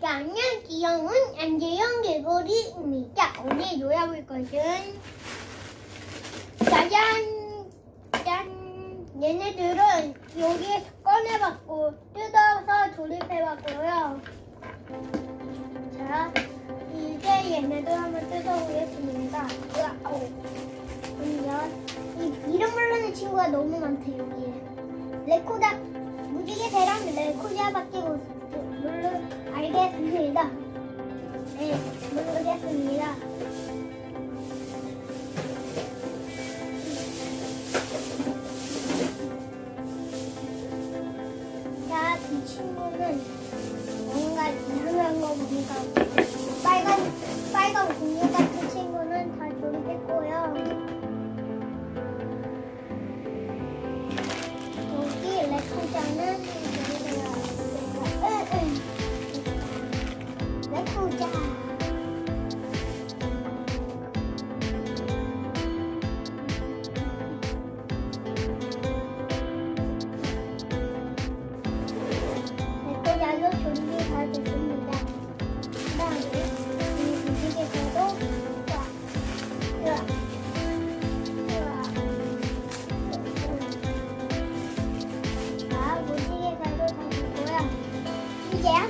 자, 안녕 귀여운 안재영 개구리입니다. 오늘 놀아볼 것은 짜잔 짠 얘네들은 여기에서 꺼내봤고 뜯어서 조립해봤고요. 자, 이제 얘네들 한번 뜯어보겠습니다. 으아, 오. 먼저 이 이름 모르는 친구가 너무 많대 여기에. 레코다 무지개새랑 레코다밖에 못 물론 알겠습니다. 네, 모르겠습니다. 자, 이 친구는 뭔가 이상한 거 보니까 빨간 빨간 공유 같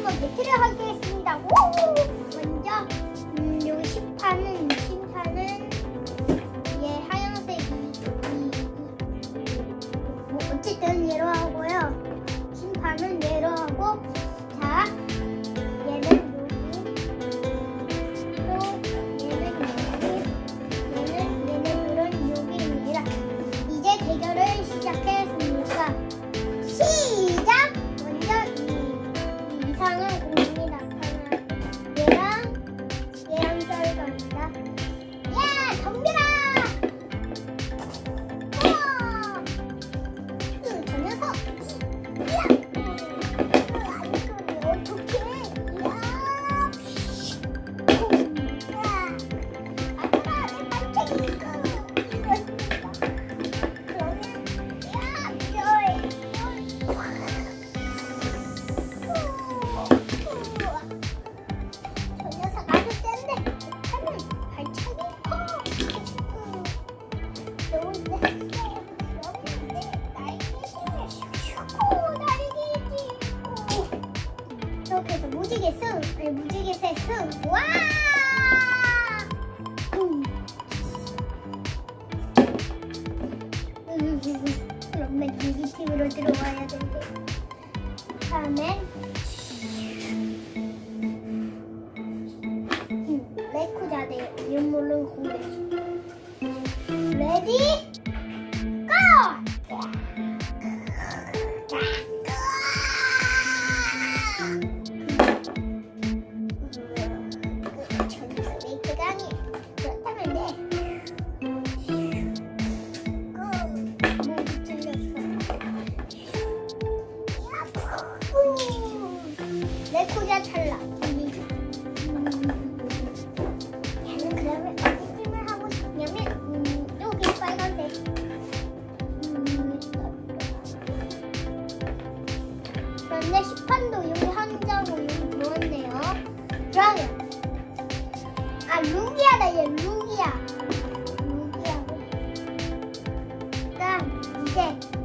한번 배틀을 하겠습니다. 우! 무지개 승 아니 무지개새 승 와! 음. 그럼 난 유기 팀으로 들어와야 되는데 다음엔 음, 레코자대 이름 모르는 공대 레디 근데 시판도 여기 한다고 여기 넣었네요. 그러면 아 루기야다 얘 루기야. 루기야고. 그다음 이제